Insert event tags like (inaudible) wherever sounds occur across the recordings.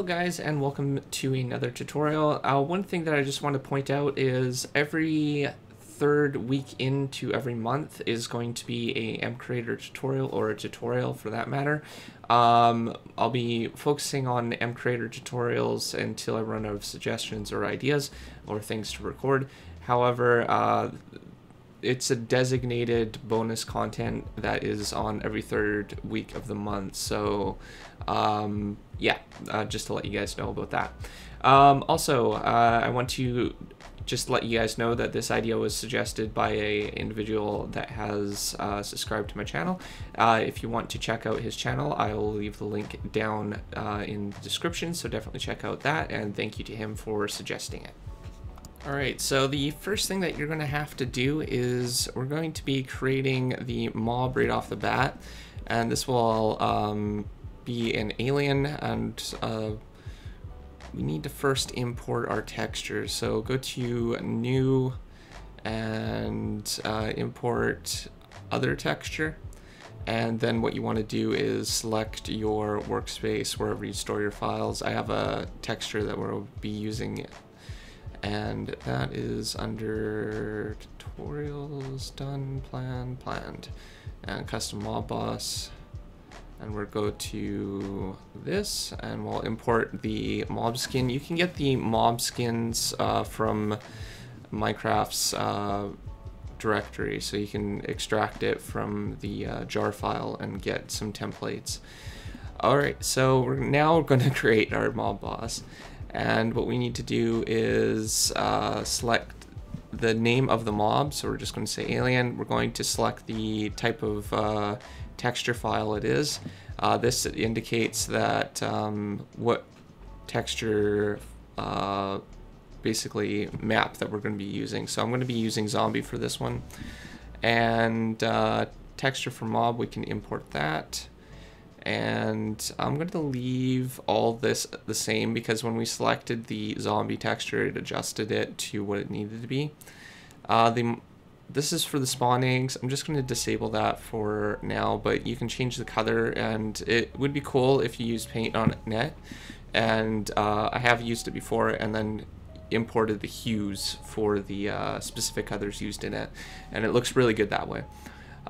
Hello guys and welcome to another tutorial. Uh, one thing that I just want to point out is every third week into every month is going to be a M Creator tutorial or a tutorial for that matter. Um, I'll be focusing on M Creator tutorials until I run out of suggestions or ideas or things to record. However, uh, it's a designated bonus content that is on every third week of the month. So, um, yeah, uh, just to let you guys know about that. Um, also, uh, I want to just let you guys know that this idea was suggested by a individual that has uh, subscribed to my channel. Uh, if you want to check out his channel, I will leave the link down uh, in the description, so definitely check out that, and thank you to him for suggesting it. Alright, so the first thing that you're going to have to do is we're going to be creating the mob right off the bat. And this will um, be an alien and uh, we need to first import our textures. So go to new and uh, import other texture. And then what you want to do is select your workspace wherever you store your files. I have a texture that we'll be using and that is under tutorials done plan planned and custom mob boss and we'll go to this and we'll import the mob skin you can get the mob skins uh, from minecraft's uh, directory so you can extract it from the uh, jar file and get some templates alright so we're now (laughs) going to create our mob boss and what we need to do is uh, select the name of the mob. So we're just going to say alien. We're going to select the type of uh, texture file it is. Uh, this indicates that um, what texture uh, basically map that we're going to be using. So I'm going to be using zombie for this one. And uh, texture for mob, we can import that and I'm going to leave all this the same because when we selected the zombie texture it adjusted it to what it needed to be. Uh, the this is for the spawn eggs. I'm just going to disable that for now, but you can change the color and it would be cool if you used paint on net. And uh, I have used it before and then imported the hues for the uh, specific colors used in it. And it looks really good that way.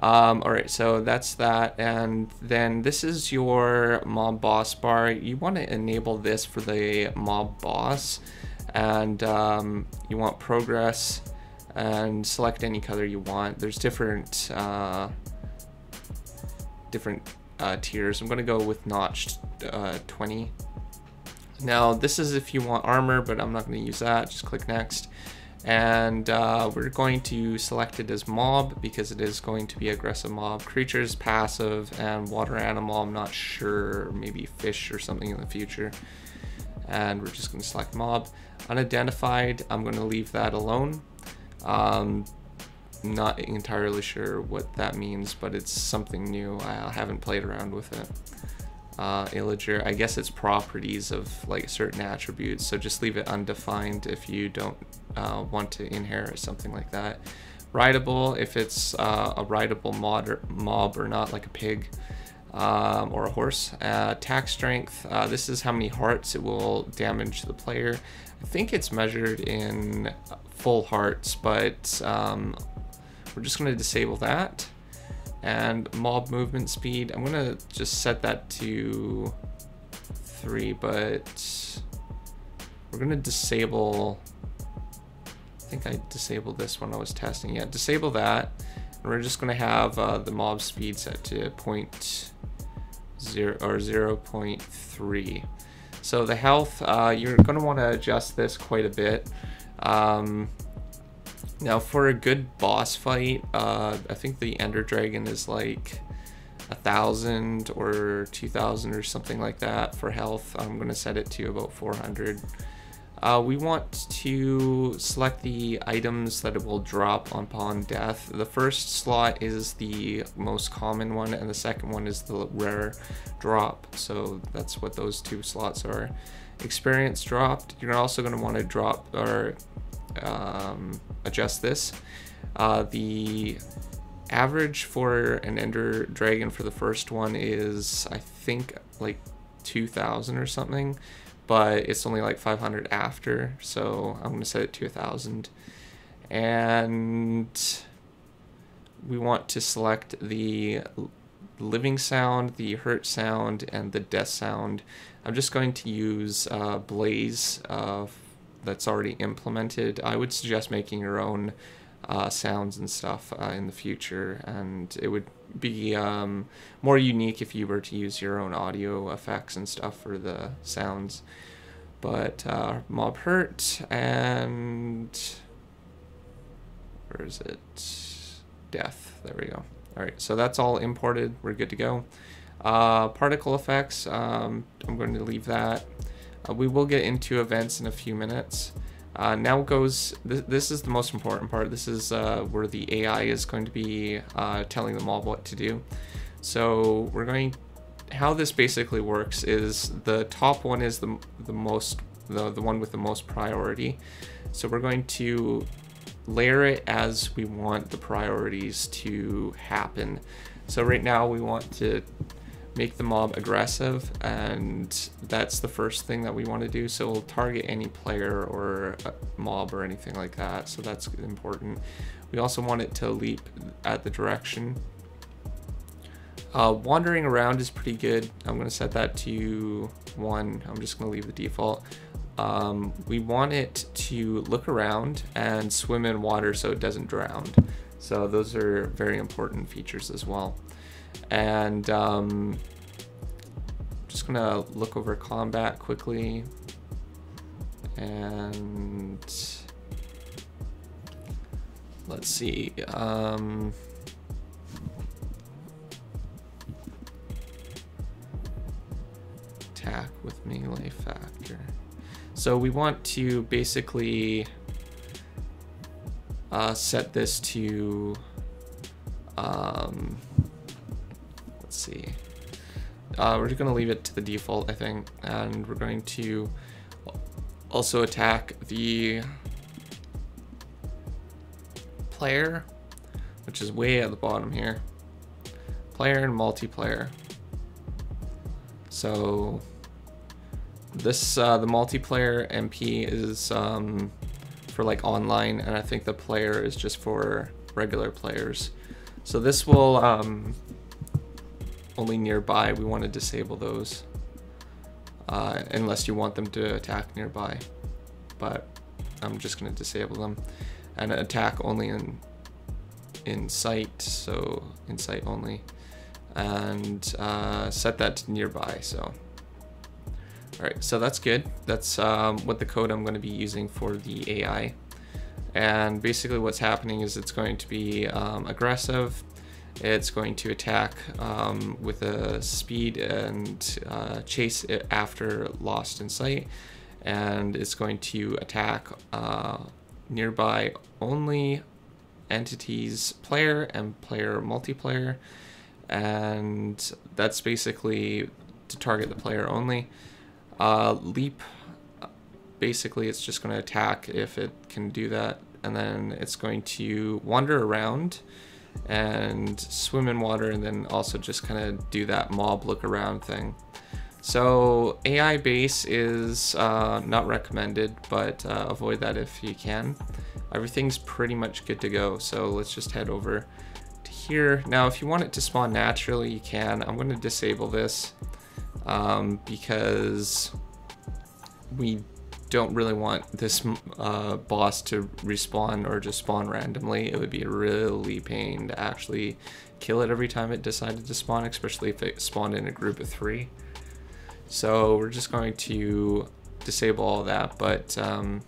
Um, all right, so that's that. And then this is your mob boss bar. You want to enable this for the mob boss. And um, you want progress and select any color you want. There's different uh, different uh, tiers. I'm going to go with notched uh, 20. Now, this is if you want armor, but I'm not going to use that. Just click next and uh, we're going to select it as mob because it is going to be aggressive mob creatures passive and water animal I'm not sure maybe fish or something in the future and we're just to select mob unidentified I'm going to leave that alone um, not entirely sure what that means but it's something new I haven't played around with it uh, Illager. I guess it's properties of like certain attributes, so just leave it undefined if you don't uh, want to inherit something like that. Rideable, if it's uh, a rideable or mob or not, like a pig um, or a horse. Uh, attack strength, uh, this is how many hearts it will damage the player. I think it's measured in full hearts, but um, we're just going to disable that and mob movement speed. I'm gonna just set that to three, but we're gonna disable, I think I disabled this when I was testing. Yeah, disable that. And we're just gonna have uh, the mob speed set to point zero or 0 0.3. So the health, uh, you're gonna wanna adjust this quite a bit. Um, now for a good boss fight, uh, I think the Ender Dragon is like a thousand or two thousand or something like that for health. I'm gonna set it to about 400. Uh, we want to select the items that it will drop upon death. The first slot is the most common one and the second one is the rare drop. So that's what those two slots are. Experience dropped. You're also going to want to drop or um, adjust this. Uh, the average for an Ender Dragon for the first one is, I think, like 2,000 or something. but it's only like 500 after, so I'm going to set it to 1000. And we want to select the living sound, the hurt sound, and the death sound. I'm just going to use uh, Blaze uh, that's already implemented. I would suggest making your own uh, sounds and stuff uh, in the future, and it would be um, more unique if you were to use your own audio effects and stuff for the sounds. But uh, mob hurt and where is it? Death. There we go. All right, so that's all imported. We're good to go. Uh, particle effects, um, I'm going to leave that. Uh, we will get into events in a few minutes. Uh, now goes, th this is the most important part. This is uh, where the AI is going to be uh, telling them all what to do. So we're going, how this basically works is the top one is the, the most, the, the one with the most priority. So we're going to layer it as we want the priorities to happen. So right now we want to make the mob aggressive and that's the first thing that we want to do. So we'll target any player or mob or anything like that so that's important. We also want it to leap at the direction. Uh, wandering around is pretty good. I'm gonna set that to one. I'm just gonna leave the default um, we want it to look around and swim in water so it doesn't drown. So those are very important features as well. And um, just gonna look over combat quickly. And let's see. Um, attack with melee factor. So we want to basically uh, set this to, um, let's see, uh, we're just going to leave it to the default, I think, and we're going to also attack the player, which is way at the bottom here, player and multiplayer. So this uh, the multiplayer MP is um, for like online, and I think the player is just for regular players. So this will um, only nearby. We want to disable those uh, unless you want them to attack nearby. But I'm just going to disable them and attack only in in sight. So in sight only, and uh, set that to nearby. So. All right, so that's good. That's um, what the code I'm going to be using for the AI. And basically what's happening is it's going to be um, aggressive. It's going to attack um, with a speed and uh, chase after lost in sight. And it's going to attack uh, nearby only entities player and player multiplayer. And that's basically to target the player only. Uh, leap, basically it's just going to attack if it can do that. And then it's going to wander around and swim in water and then also just kind of do that mob look around thing. So AI base is uh, not recommended, but uh, avoid that if you can. Everything's pretty much good to go, so let's just head over to here. Now, if you want it to spawn naturally, you can. I'm going to disable this um, because we don't really want this uh, boss to respawn or just spawn randomly. It would be a really pain to actually kill it every time it decided to spawn, especially if it spawned in a group of three. So we're just going to disable all that, but um,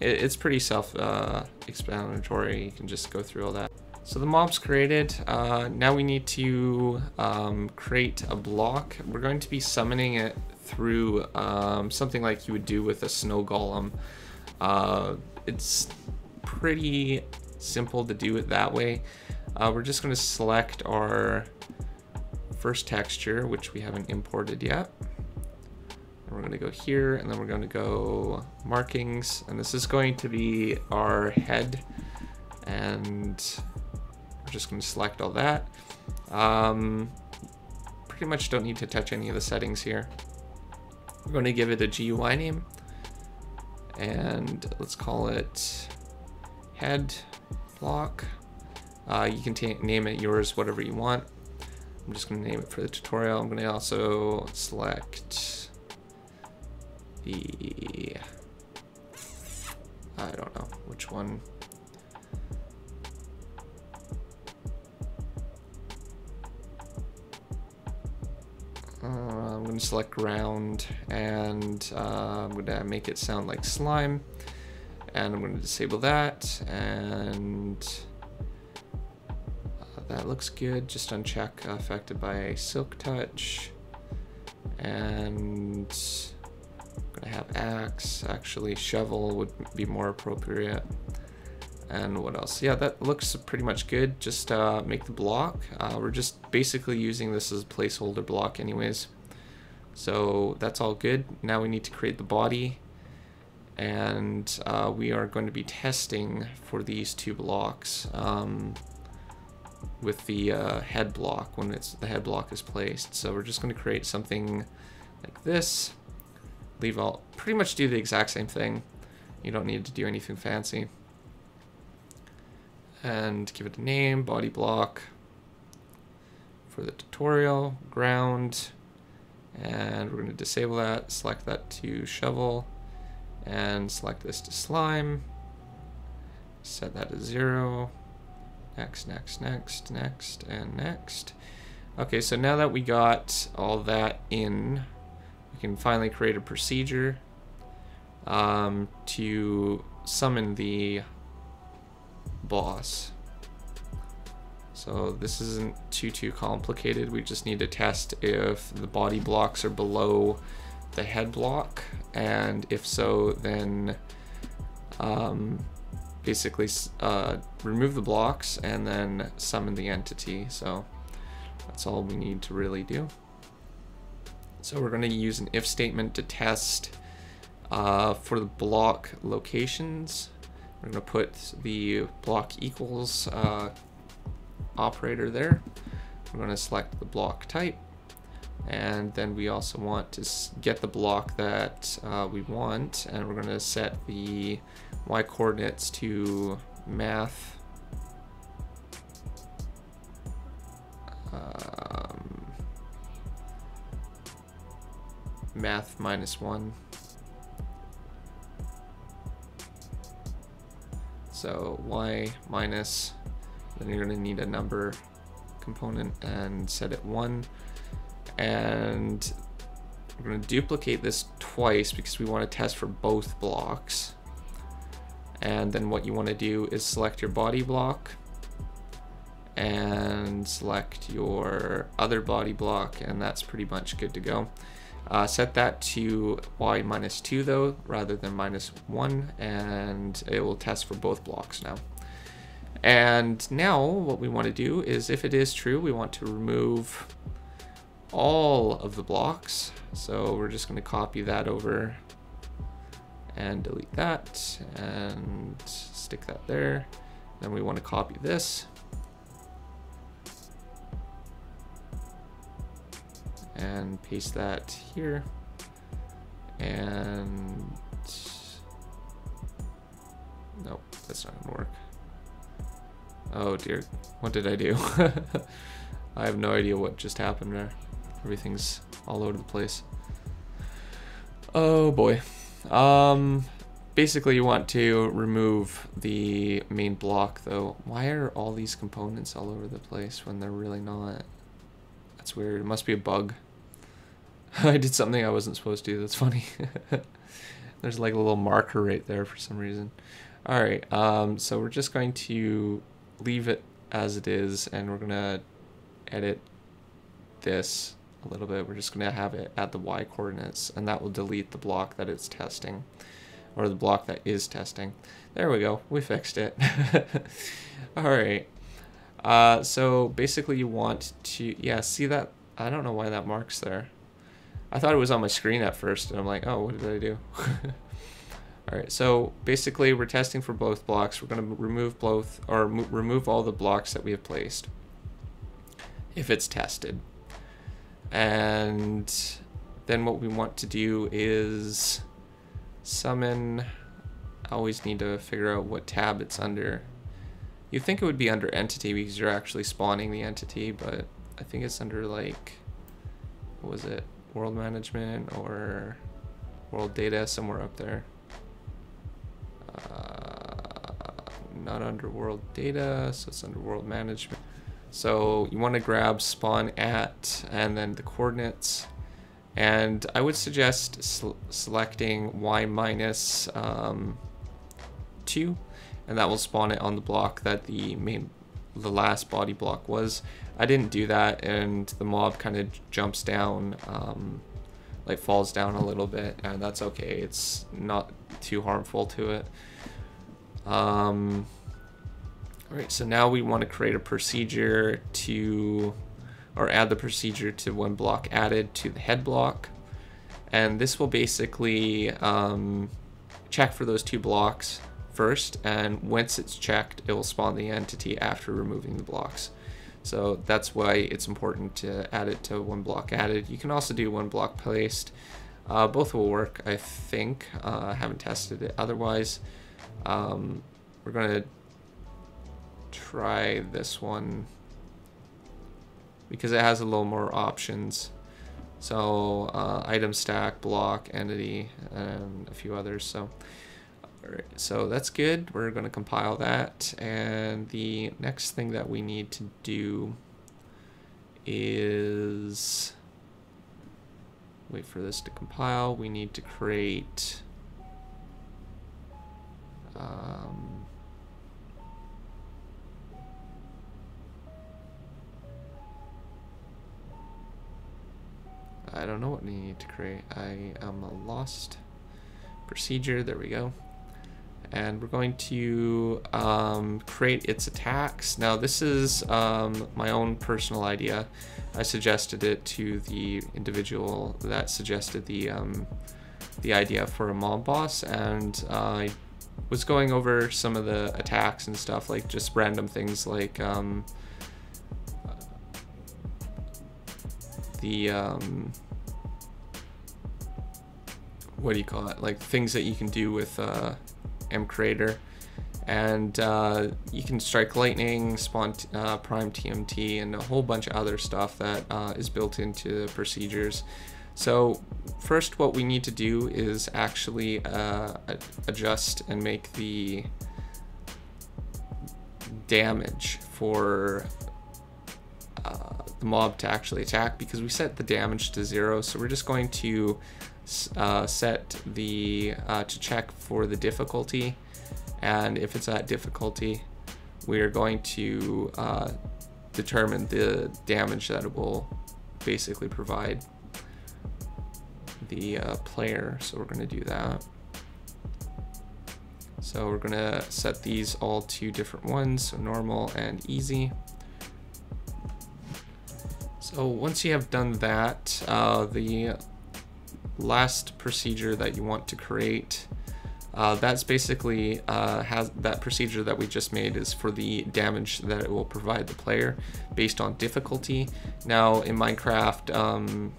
it, it's pretty self-explanatory. Uh, you can just go through all that. So the mob's created. Uh, now we need to um, create a block. We're going to be summoning it through um, something like you would do with a snow golem. Uh, it's pretty simple to do it that way. Uh, we're just going to select our first texture, which we haven't imported yet. And we're going to go here, and then we're going to go markings, and this is going to be our head. And just going to select all that. Um, pretty much don't need to touch any of the settings here. We're going to give it a GUI name. And let's call it head block. Uh, you can name it yours, whatever you want. I'm just going to name it for the tutorial. I'm going to also select the, I don't know which one. Uh, I'm going to select ground and uh, I'm going to make it sound like slime. And I'm going to disable that and that looks good. Just uncheck uh, affected by a silk touch. And I'm gonna have axe. Actually, shovel would be more appropriate. And what else? Yeah, that looks pretty much good. Just uh, make the block. Uh, we're just basically using this as a placeholder block anyways. So that's all good. Now we need to create the body. And uh, we are going to be testing for these two blocks. Um, with the uh, head block when it's the head block is placed. So we're just going to create something like this. Leave all, pretty much do the exact same thing. You don't need to do anything fancy. And give it a name, body block for the tutorial, ground, and we're going to disable that, select that to shovel, and select this to slime, set that to zero, Next, next, next, next, and next. Okay, so now that we got all that in, we can finally create a procedure um, to summon the boss. So this isn't too, too complicated. We just need to test if the body blocks are below the head block. And if so, then um, basically uh, remove the blocks and then summon the entity. So that's all we need to really do. So we're going to use an if statement to test uh, for the block locations. We're going to put the block equals uh, operator there. We're going to select the block type. And then we also want to get the block that uh, we want, and we're going to set the y coordinates to math um, math minus one. So y minus, then you're going to need a number component and set it one. And we're going to duplicate this twice because we want to test for both blocks. And then what you want to do is select your body block and select your other body block and that's pretty much good to go. Uh, set that to y minus 2 though rather than minus 1 and it will test for both blocks now. And now what we want to do is if it is true we want to remove all of the blocks. So we're just going to copy that over and delete that and stick that there. Then we want to copy this. And paste that here. And nope, that's not gonna work. Oh dear, what did I do? (laughs) I have no idea what just happened there. Everything's all over the place. Oh boy. Um, basically you want to remove the main block though. Why are all these components all over the place when they're really not? That's weird. It must be a bug. (laughs) I did something I wasn't supposed to. Do, that's funny. (laughs) There's like a little marker right there for some reason. All right. Um, so we're just going to leave it as it is and we're going to edit this a little bit. We're just going to have it at the y coordinates, and that will delete the block that it's testing, or the block that is testing. There we go. We fixed it. (laughs) All right. Uh, so basically you want to, yeah, see that? I don't know why that marks there. I thought it was on my screen at first, and I'm like, oh, what did I do? (laughs) all right, so basically we're testing for both blocks. We're going to remove both, or remove all the blocks that we have placed if it's tested and then what we want to do is summon. I always need to figure out what tab it's under. you think it would be under entity because you're actually spawning the entity, but I think it's under like, what was it? World management or world data somewhere up there. Uh, not under world data, so it's under world management. So you want to grab spawn at and then the coordinates. And I would suggest selecting y minus um, 2 and that will spawn it on the block that the main the last body block was. I didn't do that and the mob kind of jumps down um, like falls down a little bit and that's okay it's not too harmful to it um, all right so now we want to create a procedure to or add the procedure to one block added to the head block and this will basically um, check for those two blocks first, and once it's checked, it will spawn the entity after removing the blocks. So that's why it's important to add it to one block added. You can also do one block placed. Uh, both will work, I think. Uh, I haven't tested it. Otherwise, um, we're going to try this one because it has a little more options. So uh, item stack, block, entity, and a few others. So Alright, so that's good. We're going to compile that. And the next thing that we need to do is wait for this to compile. We need to create um, I don't know what we need to create. I am a lost procedure. There we go and we're going to um, create its attacks. Now this is um, my own personal idea. I suggested it to the individual that suggested the um, the idea for a mob boss, and uh, I was going over some of the attacks and stuff, like just random things like um, the um, what do you call it? Like things that you can do with uh, M Creator. And uh, you can strike lightning, spawn uh, prime TNT, and a whole bunch of other stuff that uh, is built into the procedures. So first what we need to do is actually uh, adjust and make the damage for uh, the mob to actually attack because we set the damage to zero. So we're just going to uh, set the uh, to check for the difficulty. And if it's at difficulty we are going to uh, determine the damage that it will basically provide the uh, player. So we're going to do that. So we're going to set these all to different ones so normal and easy. So once you have done that, uh, the last procedure that you want to create. Uh, that's basically uh, has that procedure that we just made is for the damage that it will provide the player based on difficulty. Now in Minecraft, um,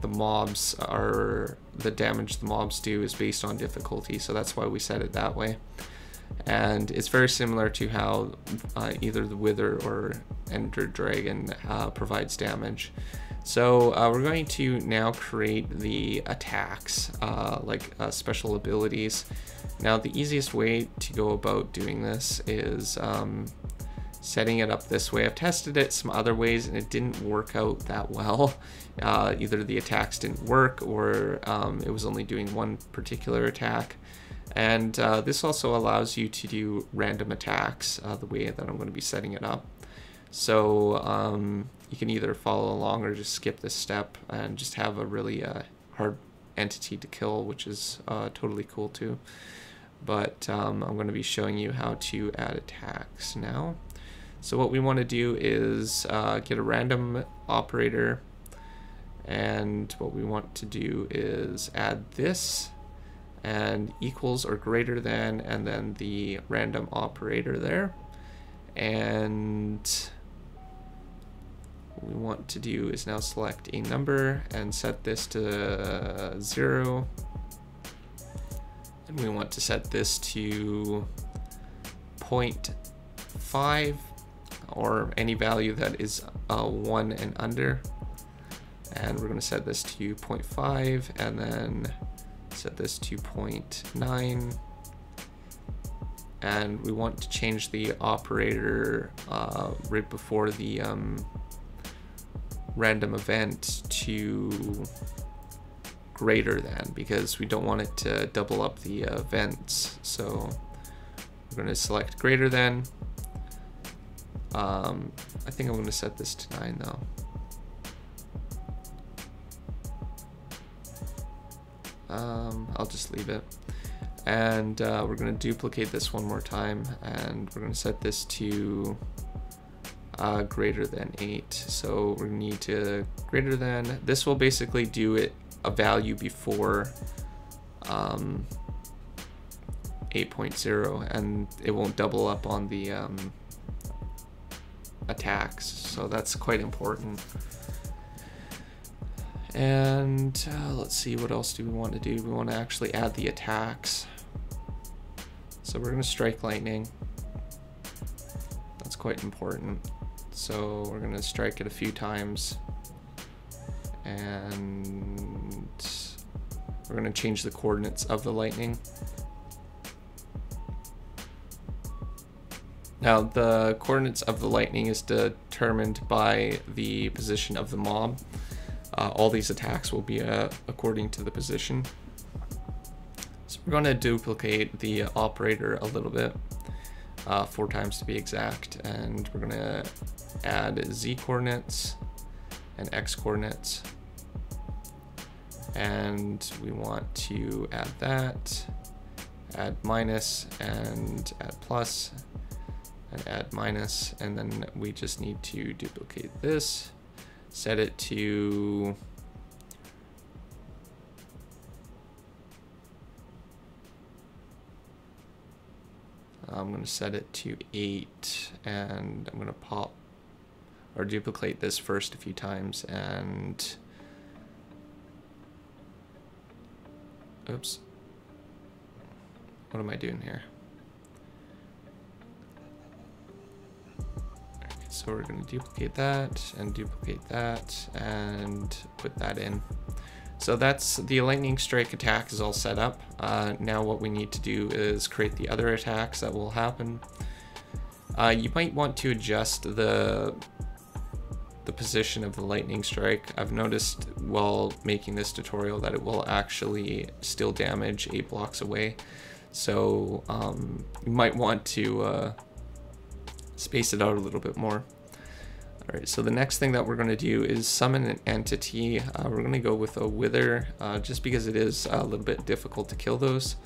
the mobs are the damage the mobs do is based on difficulty, so that's why we set it that way. And it's very similar to how uh, either the Wither or Ender Dragon uh, provides damage. So uh, we're going to now create the attacks, uh, like uh, special abilities. Now the easiest way to go about doing this is um, setting it up this way. I've tested it some other ways and it didn't work out that well. (laughs) Uh, either the attacks didn't work or um, it was only doing one particular attack. And uh, this also allows you to do random attacks uh, the way that I'm going to be setting it up. So um, you can either follow along or just skip this step and just have a really uh, hard entity to kill, which is uh, totally cool too. But um, I'm going to be showing you how to add attacks now. So what we want to do is uh, get a random operator and what we want to do is add this and equals or greater than and then the random operator there and we want to do is now select a number and set this to zero. And we want to set this to 0.5 or any value that is uh, one and under. And we're gonna set this to 0.5 and then set this to 0.9 and we want to change the operator uh, right before the um, random event to greater than because we don't want it to double up the events. So we're going to select greater than. Um, I think I'm going to set this to 9 though. Um, I'll just leave it. And uh, we're going to duplicate this one more time and we're going to set this to uh, greater than 8 so we need to greater than this will basically do it a value before um, 8.0 and it won't double up on the um, attacks. So that's quite important. And uh, let's see what else do we want to do? We want to actually add the attacks. So we're going to strike lightning. That's quite important. So we're going to strike it a few times. And we're going to change the coordinates of the lightning. Now the coordinates of the lightning is determined by the position of the mob. Uh, all these attacks will be uh, according to the position. So we're going to duplicate the operator a little bit, uh, four times to be exact, and we're going to add z coordinates and x coordinates. And we want to add that, add minus, and add plus, and add minus, and then we just need to duplicate this, set it to I'm going to set it to 8 and I'm going to pop or duplicate this first a few times and oops what am I doing here okay, so we're going to duplicate that and duplicate that and put that in so that's the lightning strike attack is all set up. Uh, now what we need to do is create the other attacks that will happen. Uh, you might want to adjust the the position of the lightning strike. I've noticed while making this tutorial that it will actually still damage eight blocks away. So um, you might want to uh, space it out a little bit more. All right, so the next thing that we're going to do is summon an entity. Uh, we're going to go with a wither uh, just because it is a little bit difficult to kill those.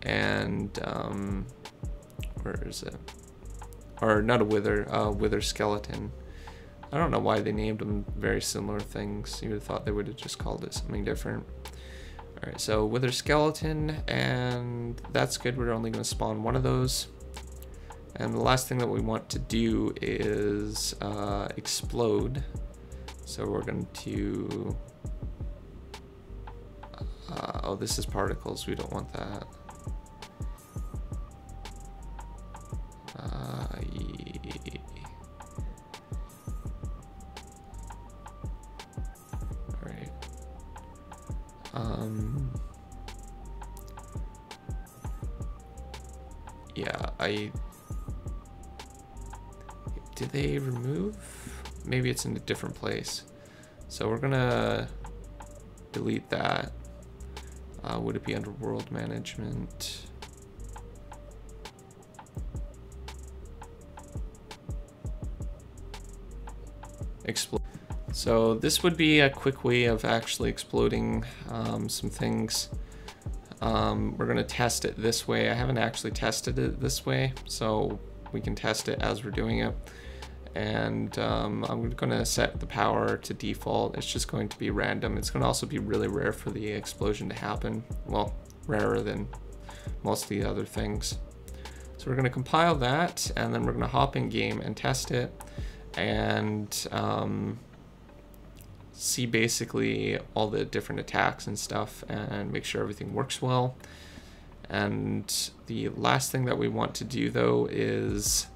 And um, where is it? Or not a wither, a wither skeleton. I don't know why they named them very similar things. You would have thought they would have just called it something different. All right, so wither skeleton, and that's good. We're only going to spawn one of those. And the last thing that we want to do is uh, explode. So we're going to... Uh, oh, this is particles. We don't want that. Maybe it's in a different place. So we're gonna delete that. Uh, would it be under world management? Explode. So this would be a quick way of actually exploding um, some things. Um, we're gonna test it this way. I haven't actually tested it this way, so we can test it as we're doing it and um, I'm going to set the power to default. It's just going to be random. It's going to also be really rare for the explosion to happen. Well, rarer than most of the other things. So we're going to compile that and then we're going to hop in game and test it. and um, see basically all the different attacks and stuff and make sure everything works well. And the last thing that we want to do though is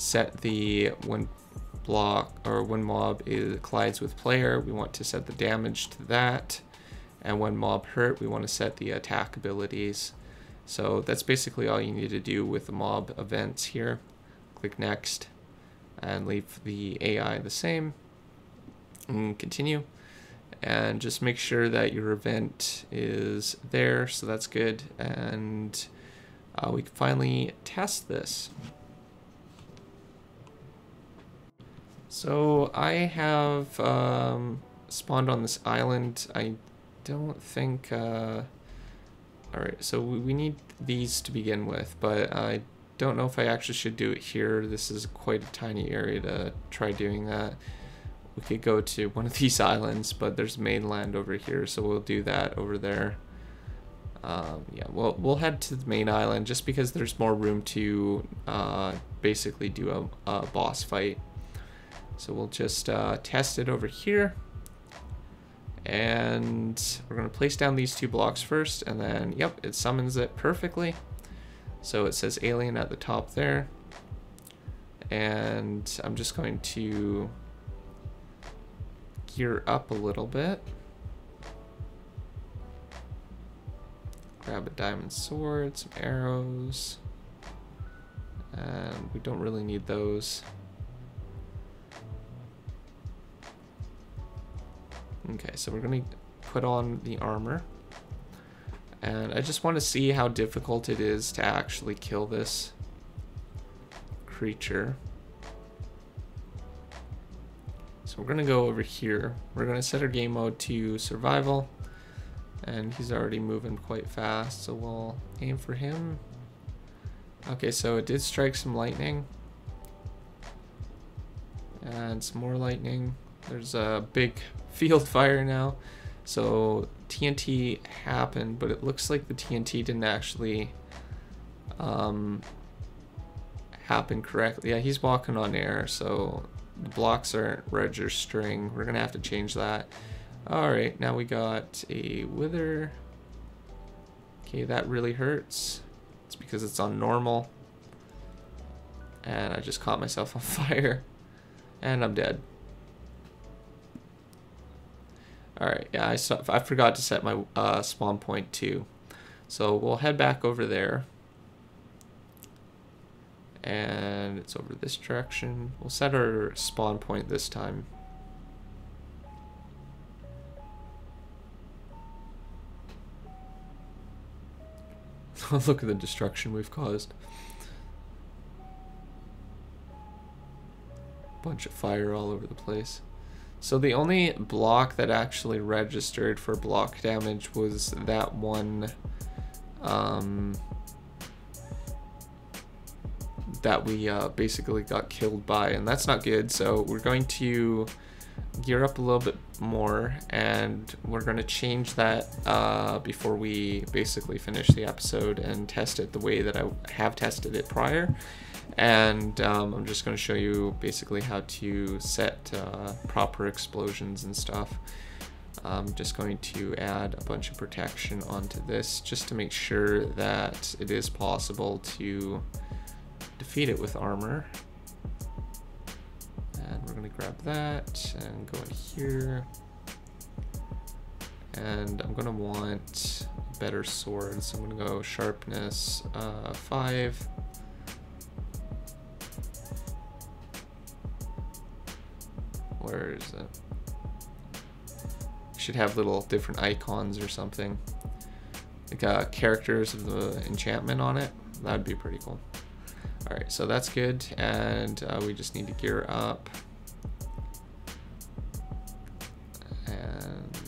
set the when block or when mob is, collides with player, we want to set the damage to that. And when mob hurt, we want to set the attack abilities. So that's basically all you need to do with the mob events here. Click next and leave the AI the same and continue and just make sure that your event is there so that's good and uh, we can finally test this so I have um, spawned on this island I don't think uh, alright so we need these to begin with but I don't know if I actually should do it here this is quite a tiny area to try doing that we could go to one of (laughs) these islands, but there's mainland over here, so we'll do that over there. Um, yeah, we'll, we'll head to the main island just because there's more room to uh, basically do a, a, boss fight. So we'll just uh, test it over here. And we're going to place down these two blocks first, and then, yep, it summons it perfectly. So it says alien at the top there. And I'm just going to gear up a little bit. Grab a diamond sword, some arrows. And we don't really need those. Okay, so we're going to put on the armor. And I just want to see how difficult it is to actually kill this creature. So we're gonna go over here. We're gonna set our game mode to survival. And he's already moving quite fast, so we'll aim for him. Okay, so it did strike some lightning. And some more lightning. There's a big (laughs) field fire now. So TNT happened, but it looks like the TNT didn't actually um, happen correctly. Yeah, he's walking on air, so the blocks aren't registering. We're gonna have to change that. All right, now we got a wither. Okay, that really hurts. It's because it's on normal. And I just caught myself on (laughs) fire. And I'm dead. Alright, yeah, I, I forgot to set my uh, spawn point too. So we'll head back over there and it's over this direction. We'll set our spawn point this time. (laughs) Look at the destruction we've caused. Bunch of fire all over the place. So the only block that actually registered for block damage was that one um, that we uh, basically got killed by, and that's not good. So we're going to gear up a little bit more, and we're going to change that uh, before we basically finish the episode and test it the way that I have tested it prior. And um, I'm just going to show you basically how to set uh, proper explosions and stuff. I'm just going to add a bunch of protection onto this just to make sure that it is possible to defeat it with armor. And we're gonna grab that and go in here. And I'm gonna want better sword, so I'm gonna go sharpness uh, five. Where is it? Should have little different icons or something. Like uh, characters of the enchantment on it. That'd be pretty cool. All right, so that's good. And uh, we just need to gear up. And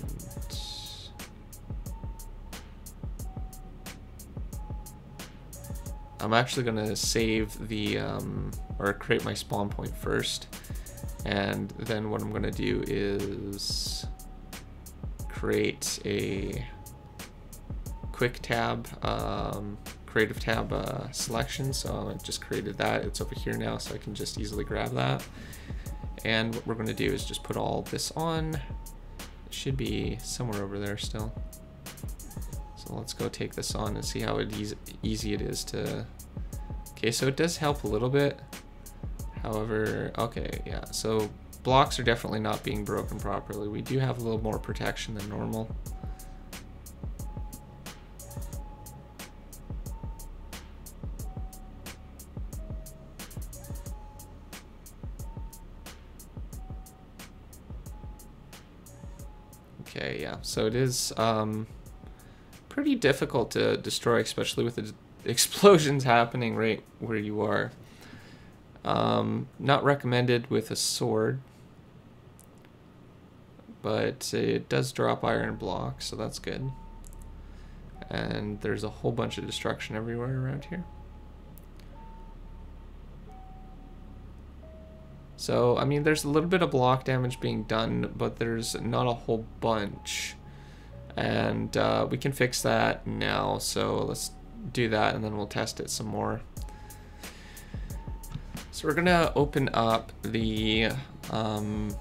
I'm actually gonna save the, um, or create my spawn point first. And then what I'm gonna do is create a quick tab, um, creative tab uh, selection, so I just created that. It's over here now, so I can just easily grab that. And what we're going to do is just put all this on. It should be somewhere over there still. So let's go take this on and see how it easy, easy it is to... Okay, so it does help a little bit. However, okay, yeah, so blocks are definitely not being broken properly. We do have a little more protection than normal. Okay, yeah, so it is um, pretty difficult to destroy, especially with the (laughs) explosions happening right where you are. Um, not recommended with a sword, but it does drop iron blocks, so that's good. And there's a whole bunch of destruction everywhere around here. So, I mean, there's a little bit of block damage being done, but there's not a whole bunch. And uh, we can fix that now, so let's do that and then we'll test it some more. So we're gonna open up the um,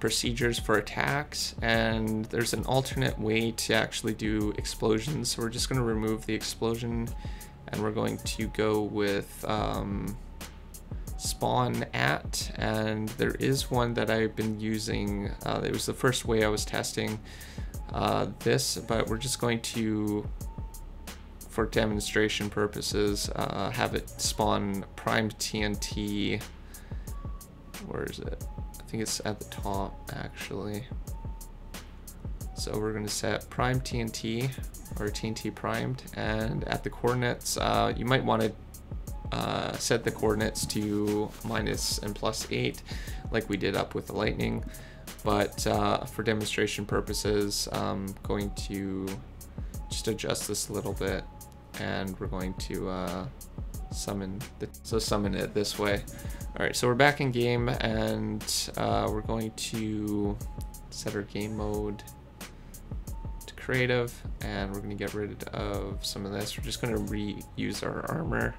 procedures for attacks and there's an alternate way to actually do explosions. So we're just gonna remove the explosion and we're going to go with um, spawn at and there is one that I've been using uh, it was the first way I was testing uh, this but we're just going to for demonstration purposes uh, have it spawn primed TNT where is it? I think it's at the top actually. So we're going to set prime TNT or TNT primed and at the coordinates uh, you might want to uh, set the coordinates to minus and plus 8 like we did up with the lightning. But uh, for demonstration purposes I'm going to just adjust this a little bit and we're going to uh, summon the, so summon it this way. All right so we're back in game and uh, we're going to set our game mode to creative and we're going to get rid of some of this. We're just going to reuse our armor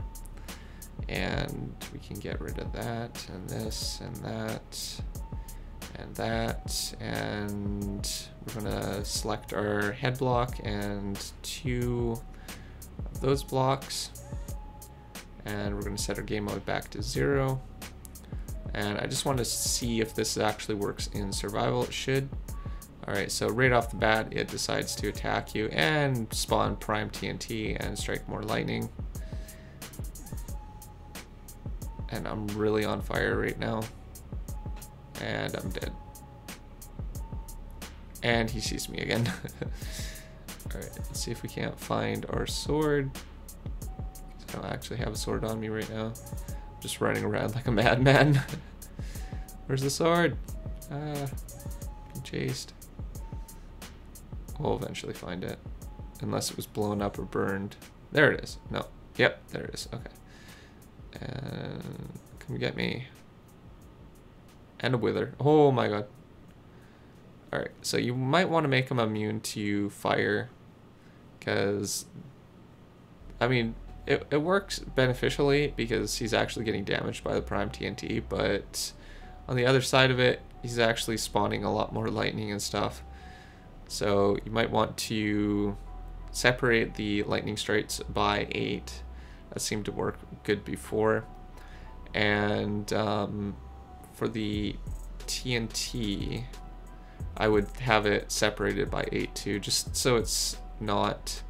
and we can get rid of that and this and that and that and we're gonna select our head block and two of those blocks and we're gonna set our game mode back to zero and I just want to see if this actually works in survival it should Alright, so right off the bat, it decides to attack you and spawn prime TNT and strike more lightning and I'm really on fire right now. And I'm dead. And he sees me again. (laughs) Alright, let's see if we can't find our sword. I don't actually have a sword on me right now. I'm just running around like a madman. (laughs) Where's the sword? Ah, I'm chased. We'll eventually find it. Unless it was blown up or burned. There it is. No. Yep, there it is. Okay. And come get me. And a wither. Oh my god. Alright, so you might want to make him immune to fire. Because, I mean, it, it works beneficially because he's actually getting damaged by the prime TNT, but on the other side of it, he's actually spawning a lot more lightning and stuff. So you might want to separate the lightning strikes by 8 that seemed to work good before. And um, for the TNT, I would have it separated by 8 too, just so it's not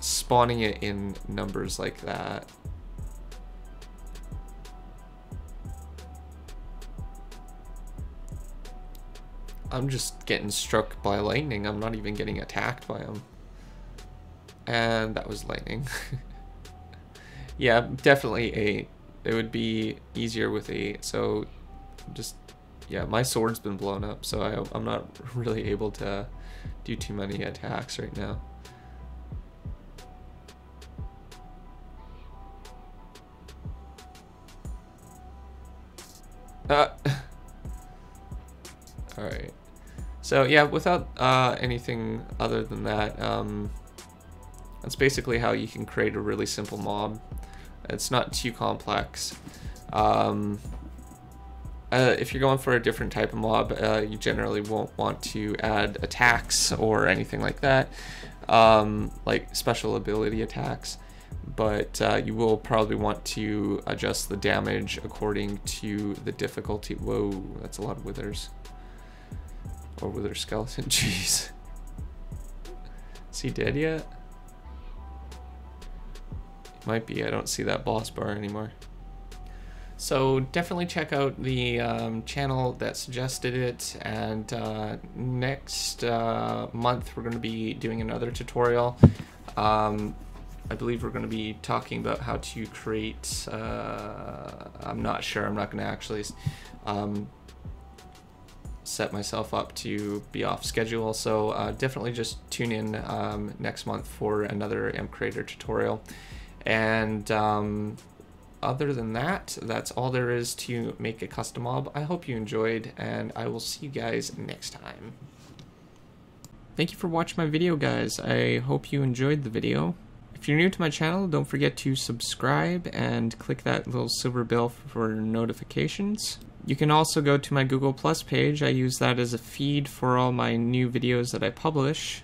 spawning it in numbers like that. I'm just getting struck by lightning. I'm not even getting attacked by them. And that was lightning. (laughs) yeah, definitely eight. It would be easier with eight. So just, yeah, my sword's been blown up, so I, I'm not (laughs) really able to do too many attacks right now. Uh, (laughs) Alright. So yeah, without uh, anything other than that, um, That's basically how you can create a really simple mob. It's not too complex. Um, uh, if you're going for a different type of mob, uh, you generally won't want to add attacks or anything like that, um, like special ability attacks. But uh, you will probably want to adjust the damage according to the difficulty. Whoa, that's a lot of withers. Or wither skeleton, (laughs) jeez. Is he dead yet? Might be, I don't see that boss bar anymore. So definitely check out the um, channel that suggested it and uh, next uh, month we're going to be doing another tutorial. Um, I believe we're going to be talking about how to create, uh, I'm not sure, I'm not going to actually um, set myself up to be off schedule so uh, definitely just tune in um, next month for another MCreator tutorial and um, other than that, that's all there is to make a custom mob. I hope you enjoyed, and I will see you guys next time. Thank you for watching my video, guys. I hope you enjoyed the video. If you're new to my channel, don't forget to subscribe and click that little silver bell for notifications. You can also go to my Google Plus page. I use that as a feed for all my new videos that I publish.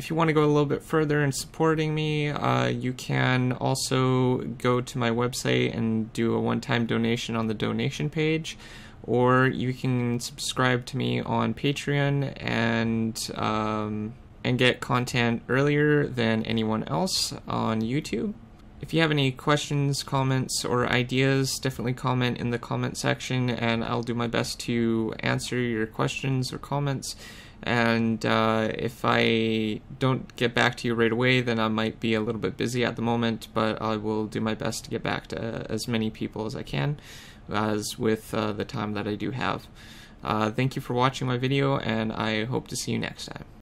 If you want to go a little bit further in supporting me, uh, you can also go to my website and do a one-time donation on the donation page, or you can subscribe to me on Patreon and um, and get content earlier than anyone else on YouTube. If you have any questions, comments, or ideas, definitely comment in the comment section and I'll do my best to answer your questions or comments. And uh, if I don't get back to you right away, then I might be a little bit busy at the moment, but I will do my best to get back to as many people as I can, as with uh, the time that I do have. Uh, thank you for watching my video, and I hope to see you next time.